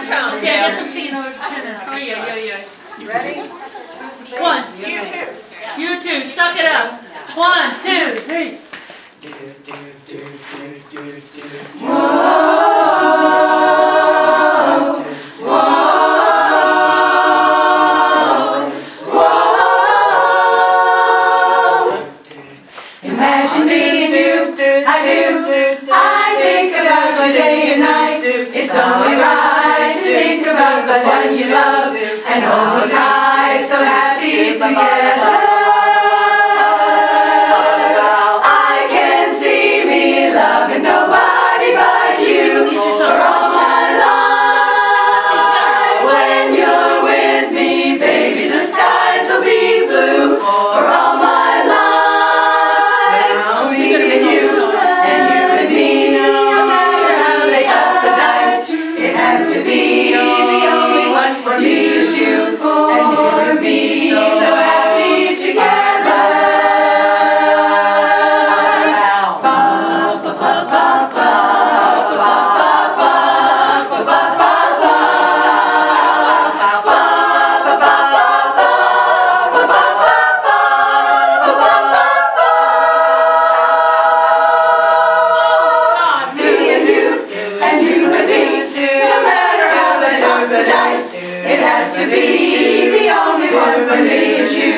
overtones. Yeah, get some singing overtones. Oh, yeah, yeah, yeah. You Ready? One. You two. You two, suck it up. One, two, three. Whoa! Whoa! Imagine me and you, I do, I think about you day and night. the dice. It has to be the only one for me.